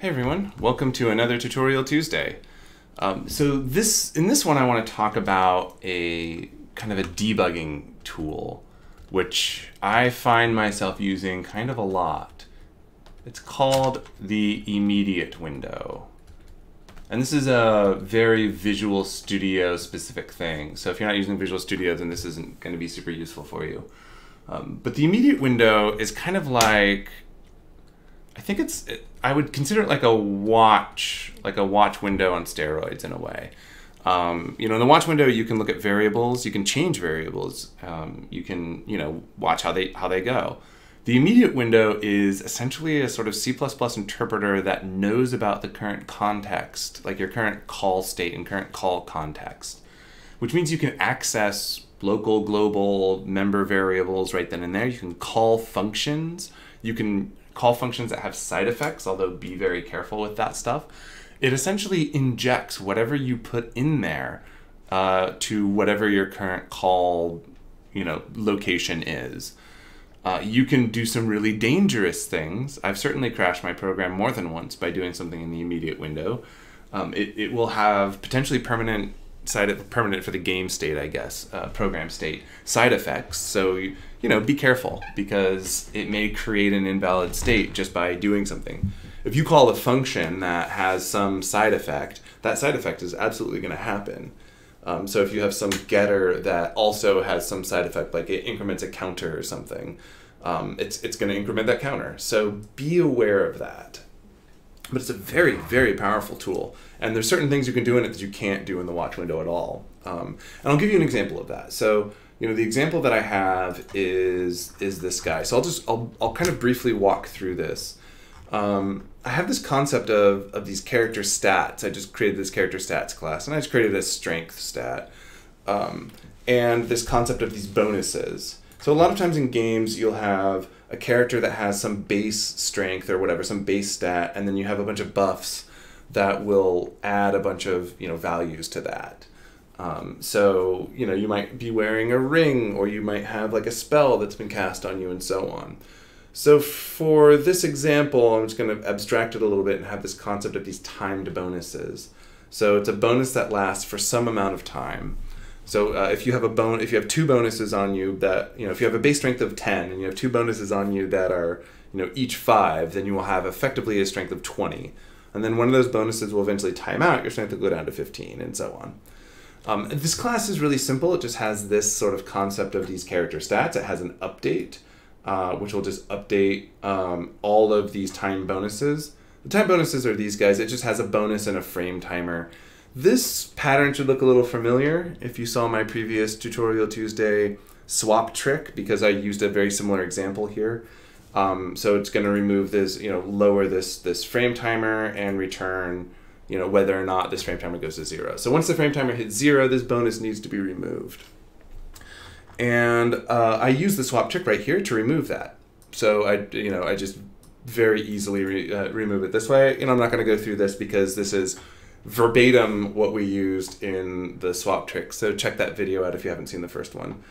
Hey everyone, welcome to another Tutorial Tuesday. Um, so this in this one I want to talk about a kind of a debugging tool which I find myself using kind of a lot. It's called the immediate window. And this is a very Visual Studio specific thing. So if you're not using Visual Studio, then this isn't going to be super useful for you. Um, but the immediate window is kind of like I think it's I would consider it like a watch, like a watch window on steroids in a way. Um, you know, in the watch window, you can look at variables, you can change variables, um, you can you know watch how they how they go. The immediate window is essentially a sort of C++ interpreter that knows about the current context, like your current call state and current call context, which means you can access local, global member variables right then and there. You can call functions. You can call functions that have side effects, although be very careful with that stuff. It essentially injects whatever you put in there uh, to whatever your current call, you know, location is. Uh, you can do some really dangerous things. I've certainly crashed my program more than once by doing something in the immediate window. Um, it, it will have potentially permanent side permanent for the game state, I guess, uh, program state side effects. So you, you know, be careful because it may create an invalid state just by doing something. If you call a function that has some side effect, that side effect is absolutely going to happen. Um, so if you have some getter that also has some side effect, like it increments a counter or something, um, it's it's going to increment that counter. So be aware of that. But it's a very very powerful tool, and there's certain things you can do in it that you can't do in the watch window at all. Um, and I'll give you an example of that. So you know the example that I have is is this guy. So I'll just I'll I'll kind of briefly walk through this. Um, I have this concept of of these character stats. I just created this character stats class, and I just created a strength stat, um, and this concept of these bonuses. So a lot of times in games you'll have a character that has some base strength or whatever, some base stat, and then you have a bunch of buffs that will add a bunch of you know values to that. Um, so, you know, you might be wearing a ring or you might have like a spell that's been cast on you and so on. So for this example, I'm just going to abstract it a little bit and have this concept of these timed bonuses. So it's a bonus that lasts for some amount of time. So uh, if you have a bone, if you have two bonuses on you that you know, if you have a base strength of ten and you have two bonuses on you that are you know each five, then you will have effectively a strength of twenty. And then one of those bonuses will eventually time out. Your strength will go down to fifteen, and so on. Um, this class is really simple. It just has this sort of concept of these character stats. It has an update, uh, which will just update um, all of these time bonuses. The time bonuses are these guys. It just has a bonus and a frame timer. This pattern should look a little familiar if you saw my previous Tutorial Tuesday swap trick because I used a very similar example here. Um, so it's going to remove this, you know, lower this this frame timer and return you know, whether or not this frame timer goes to zero. So once the frame timer hits zero, this bonus needs to be removed. And uh, I use the swap trick right here to remove that. So I, you know, I just very easily re, uh, remove it this way. Know, I'm not going to go through this because this is verbatim what we used in the swap trick. So check that video out if you haven't seen the first one.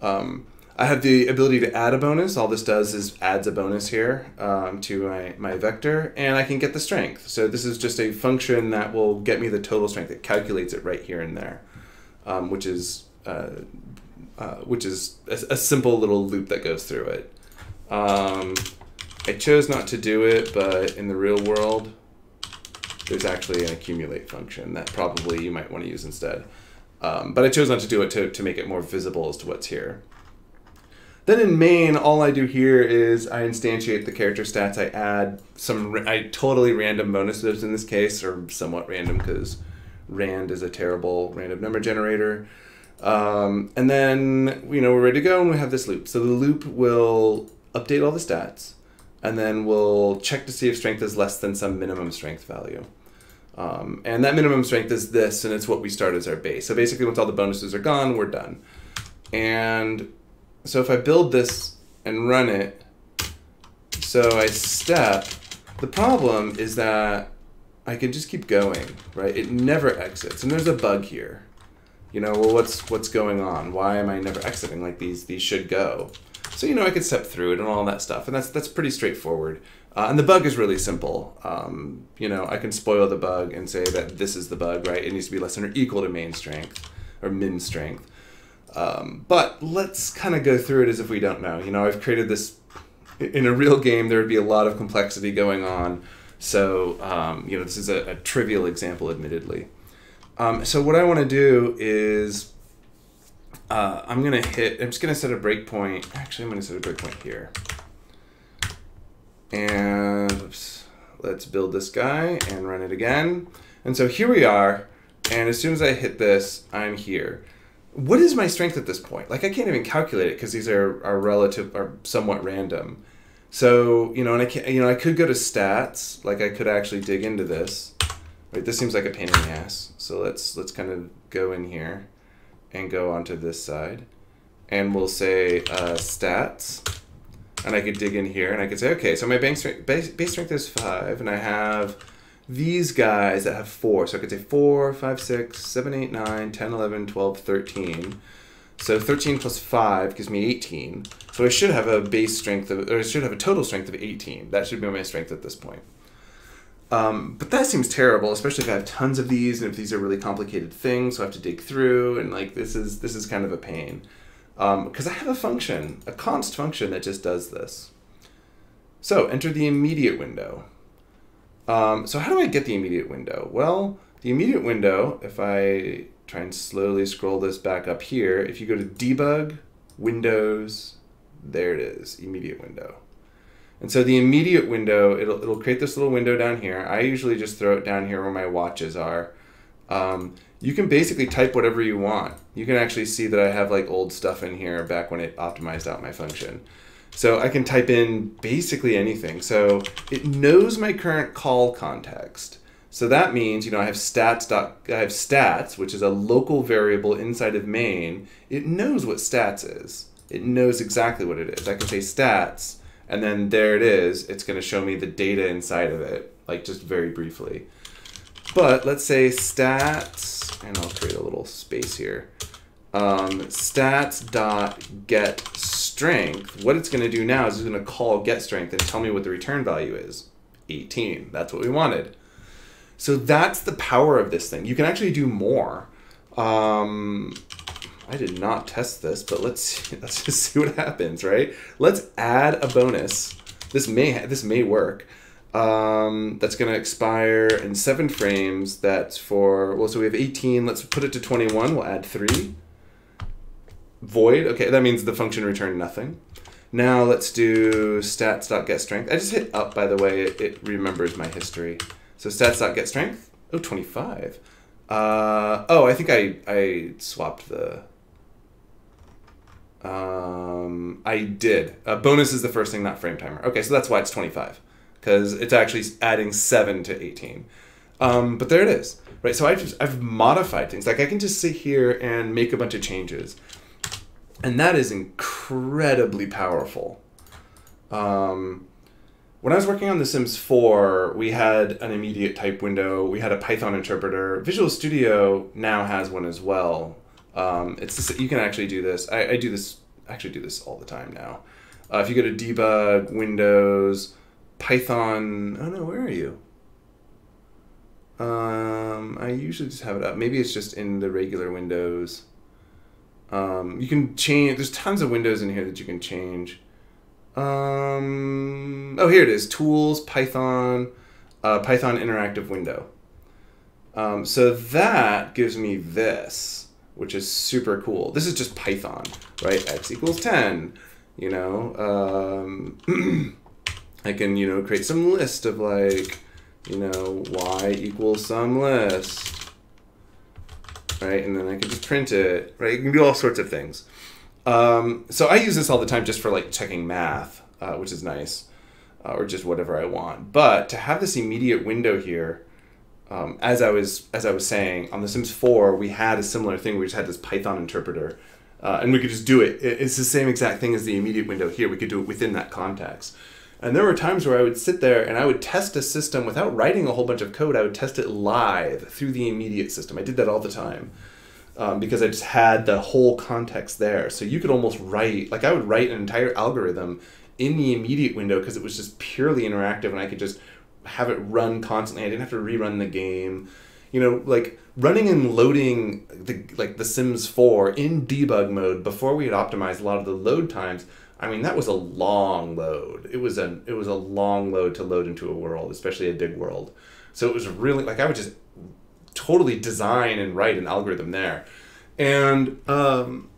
Um, I have the ability to add a bonus. All this does is adds a bonus here um, to my, my vector, and I can get the strength. So this is just a function that will get me the total strength. It calculates it right here and there, um, which is uh, uh, which is a, a, simple little loop that goes through it. Um, I chose not to do it, but in the real world, there's actually an accumulate function that probably you might want to use instead. Um, but I chose not to do it to, to make it more visible as to what's here. Then in main, all I do here is I instantiate the character stats. I add some, I totally random bonuses in this case, or somewhat random because rand is a terrible random number generator. Um, and then, you know, we're ready to go and we have this loop. So the loop will update all the stats and then we'll check to see if strength is less than some minimum strength value. Um, and that minimum strength is this, and it's what we start as our base. So basically, once all the bonuses are gone, we're done. And so if I build this and run it, so I step, the problem is that I can just keep going, right? It never exits, and there's a bug here. You know, well, what's what's going on? Why am I never exiting? Like these these should go. So you know, I could step through it and all that stuff, and that's that's pretty straightforward. Uh, and the bug is really simple. Um, you know, I can spoil the bug and say that this is the bug, right? It needs to be less than or equal to main strength or min strength. Um, but let's kind of go through it as if we don't know. You know, I've created this in a real game. There would be a lot of complexity going on. So, um, you know, this is a, a trivial example, admittedly. Um, so what I want to do is uh, I'm to hit, I'm just to set a breakpoint. Actually, I'm to set a breakpoint here. And oops, let's build this guy and run it again. And so here we are. And as soon as I hit this, I'm here. What is my strength at this point? Like I can't even calculate it because these are, are relative, are somewhat random. So, you know, and I can't. you know, I could go to stats, like I could actually dig into this. Right, this seems like a pain in the ass. So let's let's kind of go in here and go onto this side. And we'll say uh, stats and I could dig in here and I could say, okay, so my base strength, base, base strength is five, and I have these guys that have four. So I could say four, five, six, seven, eight, nine, 10, 11, 12, 13. So 13 plus 5 gives me 18. So I should have a base strength of, or I should have a total strength of 18. That should be my strength at this point. Um, but that seems terrible, especially if I have tons of these and if these are really complicated things, so I have to dig through and like this is this is kind of a pain because um, I have a function, a const function that just does this. So enter the immediate window. Um, so how do I get the immediate window? Well, the immediate window, if I try and slowly scroll this back up here, if you go to debug, Windows, there it is, immediate window. And so the immediate window, it'll, it'll create this little window down here. I usually just throw it down here where my watches are. Um, you can basically type whatever you want. You can actually see that I have like old stuff in here back when it optimized out my function. So I can type in basically anything. So it knows my current call context. So that means, you know, I have stats I have stats, which is a local variable inside of main. It knows what stats is. It knows exactly what it is. I can say stats, and then there it is. It's going to show me the data inside of it, like just very briefly. But let's say stats, and I'll create a little space here. Um, stats dot get strength. What it's going to do now is it's going to call get strength and tell me what the return value is. 18. That's what we wanted. So that's the power of this thing. You can actually do more. Um, I did not test this, but let's let's just see what happens, right? Let's add a bonus. This may this may work um, that's going to expire in seven frames. That's for, well, so we have 18. Let's put it to 21. We'll add three. Void. Okay, that means the function returned nothing. Now let's do stats.getStrength. I just hit up, by the way. It, it remembers my history. So stats.getStrength. Oh, 25. Uh, oh, I think I, I swapped the... Um, I did. Uh, bonus is the first thing, not frame timer. Okay, so that's why it's 25 because it's actually adding 7 to 18. Um, but there it is, right? So I've, just, I've modified things. Like I can just sit here and make a bunch of changes. And that is incredibly powerful. Um, when I was working on The Sims 4, we had an immediate type window. We had a Python interpreter. Visual Studio now has one as well. Um, it's just, you can actually do this. I, I do this actually do this all the time now. Uh, if you go to debug, Windows, Python. Oh no, where are you? Um, I usually just have it up. Maybe it's just in the regular windows. Um, you can change. There's tons of windows in here that you can change. Um, oh, here it is. Tools, Python, uh, Python interactive window. Um, so that gives me this, which is super cool. This is just Python, right? X equals 10, you know. Um, I can, you know, create some list of like, you know, y equals some list, right? And then I can just print it, right? You can do all sorts of things. Um, so I use this all the time just for like checking math, uh, which is nice, uh, or just whatever I want. But to have this immediate window here, um, as I was as I was saying on The Sims 4, we had a similar thing. We just had this Python interpreter, uh, and we could just do it. It's the same exact thing as the immediate window here. We could do it within that context. And there were times where I would sit there and I would test a system without writing a whole bunch of code. I would test it live through the immediate system. I did that all the time um, because I just had the whole context there. So you could almost write, like I would write an entire algorithm in the immediate window because it was just purely interactive and I could just have it run constantly. I didn't have to rerun the game. You know, like running and loading the like the Sims 4 in debug mode before we had optimized a lot of the load times. I mean, that was a long load. It was a it was a long load to load into a world, especially a big world. So it was really like I would just totally design and write an algorithm there. And um,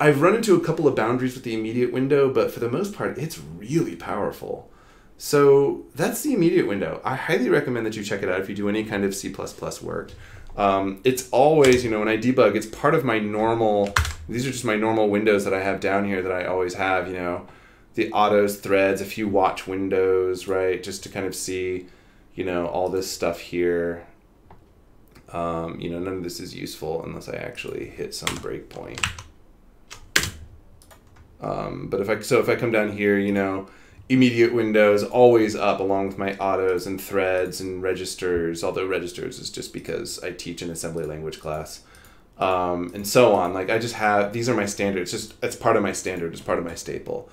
I've run into a couple of boundaries with the immediate window, but for the most part, it's really powerful. So that's the immediate window. I highly recommend that you check it out if you do any kind of C work. Um, it's always, you know, when I debug, it's part of my normal, these are just my normal windows that I have down here that I always have, you know, the autos, threads, a few watch windows, right? Just to kind of see, you know, all this stuff here. Um, you know, none of this is useful unless I actually hit some breakpoint. Um, but if I, so if I come down here, you know, immediate windows always up along with my autos and threads and registers, although registers is just because I teach an assembly language class. Um, and so on. Like I just have, these are my standards, just, it's part of my standard, it's part of my staple.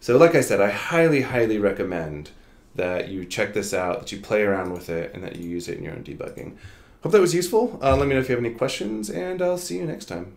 So like I said, I highly, highly recommend that you check this out, that you play around with it, and that you use it in your own debugging. Hope that was useful. Uh, let me know if you have any questions, and I'll see you next time.